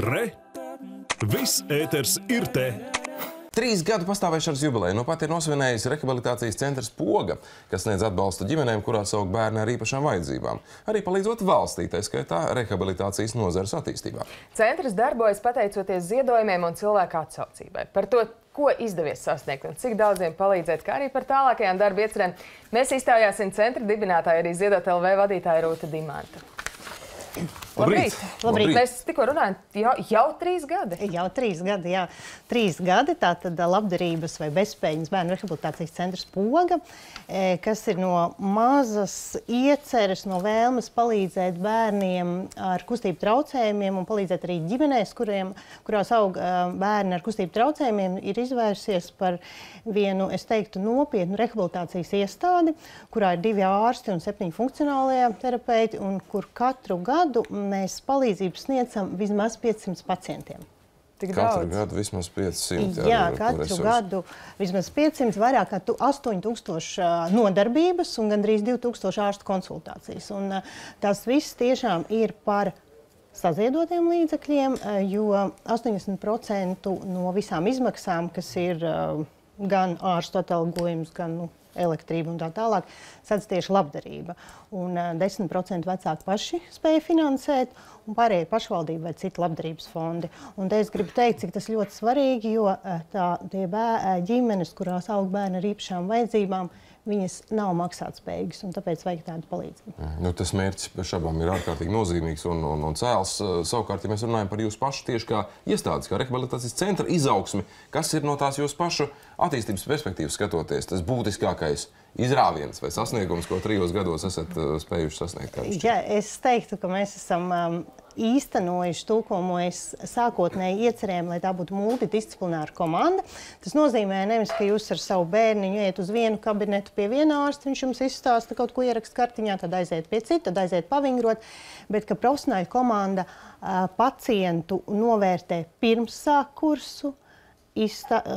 Re! Viss ēters ir te! Trīs gadu pastāvēšanas jubileju nu pat ir nosvinējis rehabilitācijas centrs Poga, kas sniedz atbalstu ģimenēm, kurās aug bērni ar īpašām vajadzībām, arī palīdzot valstī, tā skaitā rehabilitācijas nozares attīstībā. Centrs darbojas pateicoties ziedojumiem un cilvēku atsaucībai. Par to, ko izdevies sasniegt un cik daudziem palīdzēt, kā arī par tālākajām darba iecerēm, mēs iztaujāsim centra dibinātāju arī Ziedot LV vadītāju Rūta Dimanta. Labrīt! Labrīt. Mēs tikko runājam, jau, jau trīs gadi. Jau trīs gadi, jā. Trīs gadi tātad labdarības vai bezspēļņas bērnu rehabilitācijas centrs Poga, e, kas ir no mazas ieceres, no vēlmes palīdzēt bērniem ar kustību traucējumiem un palīdzēt arī ģimenēs, kuriem, kurās aug e, bērni ar kustību traucējumiem, ir izvērsies par vienu, es teiktu, nopietnu rehabilitācijas iestādi, kurā ir divi ārsti un septiņi funkcionālie terapeiti, un kur katru gadu mēs palīdzību sniedzam vismaz 500 pacientiem. Tik katru daudz. gadu vismaz 500. Jā, ar, katru resursu. gadu vismaz 500, vairāk kā 8000 nodarbības un gandrīz 2000 ārstu konsultācijas. Un, tas viss tiešām ir par saziedotiem līdzekļiem, jo 80% no visām izmaksām, kas ir gan ārstu atalgojums, gan nu, elektrība un tā tālāk, sadz tieši labdarība. Un uh, 10% vecāki paši spēja finansēt, un pārējie pašvaldība vai citi labdarības fondi. Un te es gribu teikt, cik tas ļoti svarīgi, jo uh, tā, tie bē, ģimenes, kurās aug bērni ar īpašām vajadzībām, viņas nav maksātspējīgas, un tāpēc vajag tādu palīdzību. Mm. Nu, tas mērķis bez šaubām ir ārkārtīgi nozīmīgs un, un, un cēls. Savukārt, ja mēs runājam par jūsu pašu tieši kā iestādes, kā rehabilitācijas centra izaugsmi, kas ir no tās jūsu pašu attīstības perspektīvas skatoties, tas būtiskākais izrāviens vai sasniegums, ko trijos gados esat uh, spējuši sasniegt? Jā, es teiktu, ka mēs esam um, īstenojuši to, ko mēs sākotnēji iecerējām, lai tā būtu multidisciplināra komanda. Tas nozīmē nevis, ka jūs ar savu bērniņu iet uz vienu kabinetu pie viena ārsta, viņš jums izstāsta kaut ko ierakst kartiņā, tad aiziet pie cita, tad aiziet pavingrot, bet ka profesionāla komanda pacientu novērtē pirms sāk kursu,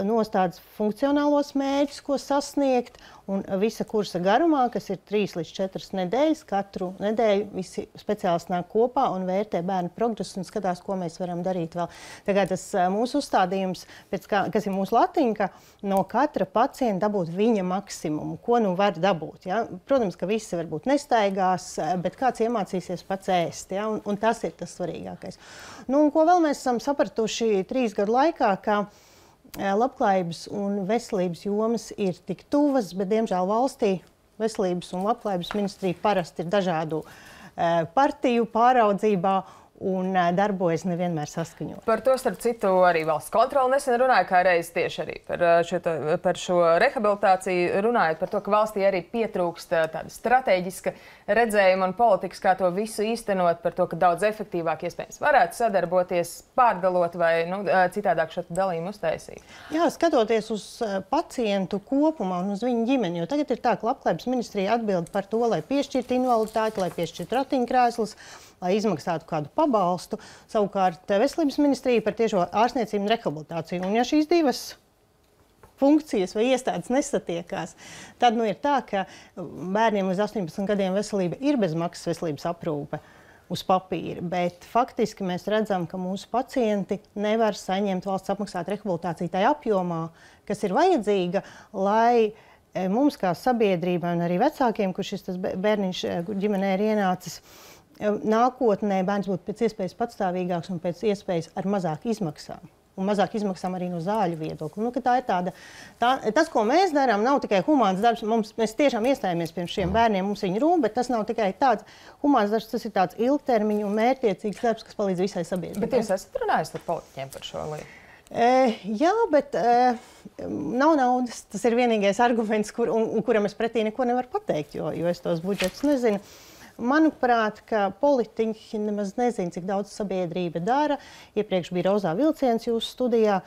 nostādas funkcionālos mērķus, ko sasniegt, un visa kursa garumā, kas ir 3 līdz 4 nedēļas, katru nedēļu visi speciālisti nāk kopā un vērtē bērnu progresu un skatās, ko mēs varam darīt vēl. Tagad tas mūsu uzstādījums, kā, kas ir mūsu latiņa, ka no katra pacienta dabūt viņa maksimumu, ko nu var dabūt. Ja? Protams, ka visi varbūt nestaigās, bet kāds iemācīsies pats ēst, ja? un, un tas ir tas svarīgākais. Nu, ko vēl mēs esam sapratuši trīs gadu laikā, ka labklājības un veselības jomas ir tik tuvas, bet, diemžēl, valstī veselības un labklājības ministrija parasti ir dažādu partiju pāraudzībā un darbojas nevienmēr saskaņot. Par to, starp citu, arī valsts kontrole nesen runāja, kā reiz tieši arī par šo, par šo rehabilitāciju, runājot par to, ka valstī arī pietrūkst tāda strateģiska redzējuma un politikas, kā to visu īstenot, par to, ka daudz efektīvāk iespējams varētu sadarboties, pārdalot vai nu, citādāk šo dalījumu uztaisīt. Jā, skatoties uz pacientu kopumā un uz viņu ģimeni, jo tagad ir tā, ka labklājības ministrija atbild par to, lai piešķirtu invaliditāti, lai piešķirtu ratiņkrēslus, lai izmaksātu kādu pabalstu. Savukārt eh, veselības ministrija par tiešo ārstniecību un rehabilitāciju. Un ja šīs divas funkcijas vai iestādes nesatiekās, tad nu, ir tā, ka bērniem līdz 18 gadiem veselība ir bezmaksas veselības aprūpe uz papīra, bet faktiski mēs redzam, ka mūsu pacienti nevar saņemt valsts apmaksātu rehabilitāciju tajā apjomā, kas ir vajadzīga, lai eh, mums kā sabiedrībai un arī vecākiem, kurš šis bērniņš eh, ģimenē ir ienācis, nākotnē bērns būtu pēc iespējas patstāvīgāks un pēc iespējas ar mazāk izmaksām. Un mazāk izmaksām arī no zāļu viedokļa. Nu, tā ir tāda, tā, tas, ko mēs darām, nav tikai humāns darbs. Mums, mēs tiešām iestājāmies pirms šiem bērniem, mums viņi rūp, bet tas nav tikai tāds humāns darbs, tas ir tāds ilgtermiņa un mērķiecīgs darbs, kas palīdz visai sabiedrībai. Bet jūs esat runājis ar politiķiem par šo lietu? E, jā, bet e, nav naudas. Tas ir vienīgais arguments, kur, un, un kuram es pretī neko nevaru pateikt, jo, jo es tos budžetus nezinu. Manuprāt, ka politiķi nemaz nezina, cik daudz sabiedrība dara. Iepriekš bija Rozā vilciens jūsu studijā.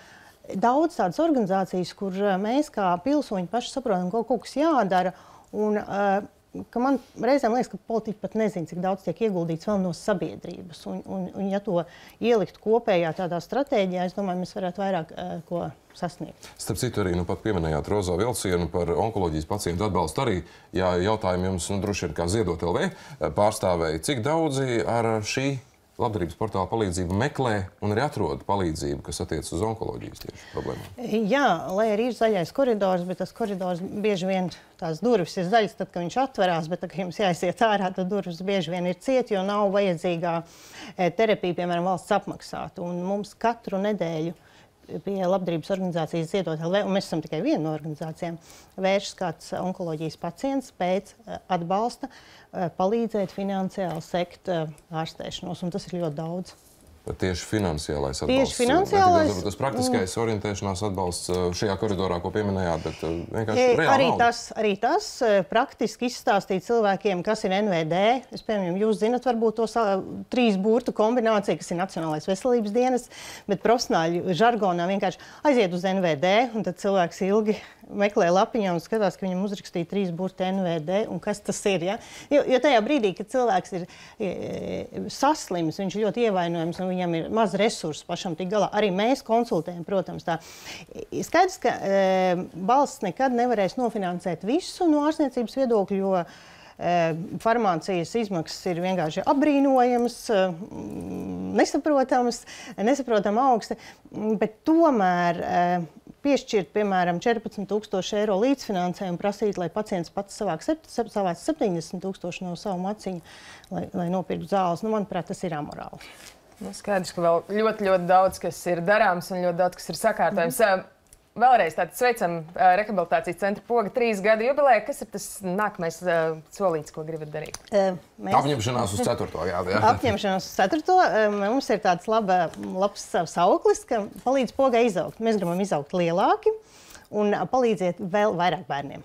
Daudz tādas organizācijas, kur eh, mēs kā pilsoņi paši saprotam, ka kaut kas jādara. Un, uh, ka man reizēm liekas, ka politiķi pat nezina, cik daudz tiek ieguldīts vēl no sabiedrības. Un, un, un ja to ielikt kopējā tādā stratēģijā, es domāju, mēs varētu vairāk uh, ko sasniegt. Starp citu, arī nu, pieminējāt Rozo vilcienu par onkoloģijas pacientu atbalstu. Arī jā, jautājumi jums nu, droši vien kā ziedot LV pārstāvēji, cik daudzi ar šī labdarības portāla palīdzību meklē un arī atrod palīdzību, kas attiecas uz onkoloģijas tieši problēmām. Jā, lai arī ir zaļais koridors, bet tas koridors bieži vien tās durvis ir zaļas, tad, kad viņš atverās, bet, tad, kad jums jāiziet ārā, tad durvis bieži vien ir ciet, jo nav vajadzīgā eh, terapija, piemēram, valsts apmaksāta. Un mums katru nedēļu pie labdarības organizācijas ziedot LV, un mēs esam tikai viena no organizācijām, vēršas kāds onkoloģijas pacients pēc eh, atbalsta, eh, palīdzēt finansiāli sekt eh, ārstēšanos, un tas ir ļoti daudz. Tieši finansiālais atbalsts. Tieši finansiālais. Tas praktiskais mm. orientēšanās atbalsts šajā koridorā, ko pieminējāt, bet vienkārši e, arī nauda. tas, arī tas praktiski izstāstīt cilvēkiem, kas ir NVD. Es piemēram, jūs zinat varbūt to trīs burtu kombināciju, kas ir Nacionālais veselības dienas, bet profesionāļu žargonā vienkārši aiziet uz NVD, un tad cilvēks ilgi meklē lapiņā un skatās, ka viņam uzrakstīja trīs burti NVD un kas tas ir. Ja? Jo, jo tajā brīdī, kad cilvēks ir e, saslims, viņš ir ļoti ievainojams un viņam ir maz resursu pašam tik galā. Arī mēs konsultējam, protams, tā. Skaidrs, ka e, valsts nekad nevarēs nofinansēt visu no ārstniecības viedokļa, jo e, farmācijas izmaksas ir vienkārši apbrīnojamas, e, nesaprotamas, nesaprotama augsta, bet tomēr piešķirt, piemēram, 14,000 eiro līdzfinansējumu, prasīt, lai pacients pats savāc 70,000 no savu maciņu, lai, lai nopirktu zāles, nu, manuprāt, tas ir amorāli. Nu, skaidrs, ka vēl ļoti, ļoti daudz kas ir darāms un ļoti daudz kas ir sakārtojams. Mm -hmm. Vēlreiz tātad sveicam uh, rehabilitācijas centra poga trīs gadu jubileju. Kas ir tas nākamais uh, solīts, ko gribat darīt? Uh, mēs... Apņemšanās uz ceturto gadu. Jā. Apņemšanās uz ceturto. Uh, mums ir tāds laba, labs sauklis, ka palīdz pogai izaugt. Mēs gribam izaugt lielāki un palīdziet vēl vairāk bērniem.